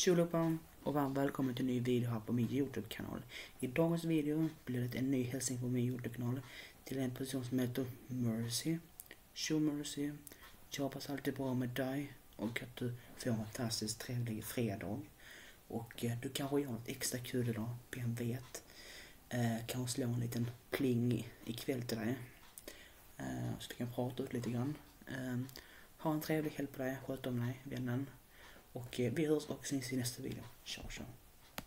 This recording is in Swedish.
Tjolipan och varmt välkommen till en ny video här på min Youtube-kanal. I dagens video blir det en ny hälsning på min Youtube-kanal till en person som heter Mercy. Tjo Mercy. Jag hoppas allt är bra med dig och att du får en fantastiskt trevlig fredag. Och eh, du kanske gör något extra kul idag, vem vet. Eh, kanske slå en liten pling ikväll till dig. Eh, så vi kan prata ut lite grann. Eh, ha en trevlig helg på dig, sköt om dig, vännen. Och eh, vi hörs och syns i nästa video. Ciao, ciao.